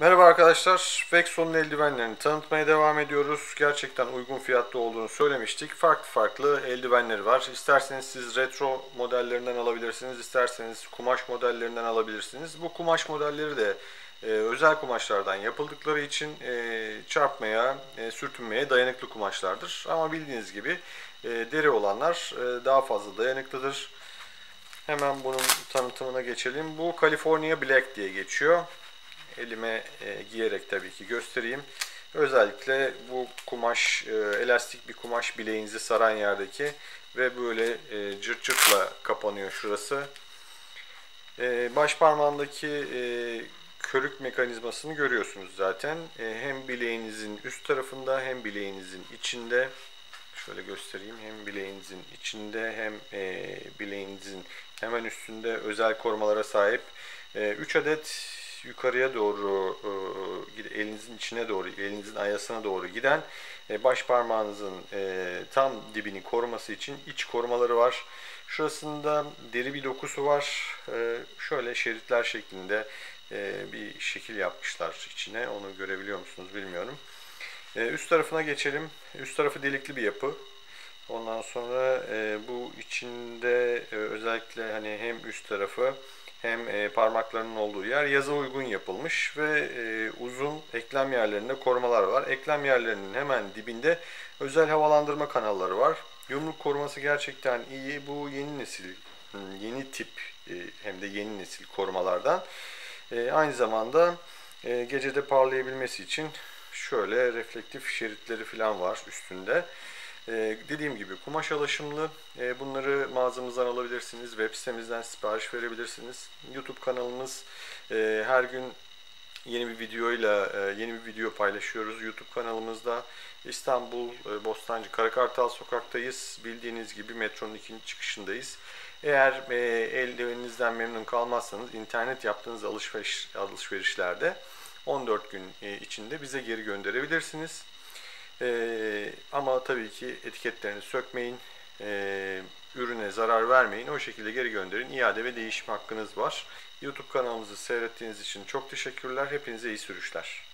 Merhaba arkadaşlar. Vexon'un eldivenlerini tanıtmaya devam ediyoruz. Gerçekten uygun fiyatlı olduğunu söylemiştik. Farklı farklı eldivenleri var. İsterseniz siz retro modellerinden alabilirsiniz. isterseniz kumaş modellerinden alabilirsiniz. Bu kumaş modelleri de e, özel kumaşlardan yapıldıkları için e, çarpmaya, e, sürtünmeye dayanıklı kumaşlardır. Ama bildiğiniz gibi e, deri olanlar e, daha fazla dayanıklıdır. Hemen bunun tanıtımına geçelim. Bu California Black diye geçiyor elime e, giyerek tabii ki göstereyim. Özellikle bu kumaş, e, elastik bir kumaş bileğinizi saran yerdeki ve böyle e, cırt cırtla kapanıyor şurası. E, baş parmağındaki körük mekanizmasını görüyorsunuz zaten. Hem bileğinizin üst tarafında hem bileğinizin içinde. Şöyle göstereyim. Hem bileğinizin içinde hem bileğinizin hemen üstünde özel korumalara sahip 3 e, adet yukarıya doğru e, elinizin içine doğru, elinizin ayasına doğru giden e, baş parmağınızın e, tam dibini koruması için iç korumaları var. Şurasında deri bir dokusu var. Şöyle şeritler şeklinde bir şekil yapmışlar içine. Onu görebiliyor musunuz bilmiyorum. Üst tarafına geçelim. Üst tarafı delikli bir yapı. Ondan sonra bu içinde özellikle hani hem üst tarafı hem e, parmaklarının olduğu yer yaza uygun yapılmış ve e, uzun eklem yerlerinde korumalar var. Eklem yerlerinin hemen dibinde özel havalandırma kanalları var. Yumruk koruması gerçekten iyi. Bu yeni nesil, yeni tip e, hem de yeni nesil korumalardan. Aynı zamanda gecede parlayabilmesi için şöyle reflektif şeritleri falan var üstünde. Ee, dediğim gibi kumaş alaşımlı. Ee, bunları mağazamızdan alabilirsiniz. Web sitemizden sipariş verebilirsiniz. YouTube kanalımız e, her gün yeni bir videoyla e, yeni bir video paylaşıyoruz. YouTube kanalımızda İstanbul e, Bostancı Karakartal sokaktayız. Bildiğiniz gibi metronun ikinci çıkışındayız. Eğer e, eldiveninizden memnun kalmazsanız internet yaptığınız alışveriş, alışverişlerde 14 gün içinde bize geri gönderebilirsiniz. Ee, ama tabii ki etiketlerini sökmeyin, e, ürüne zarar vermeyin. O şekilde geri gönderin. İade ve değişim hakkınız var. YouTube kanalımızı seyrettiğiniz için çok teşekkürler. Hepinize iyi sürüşler.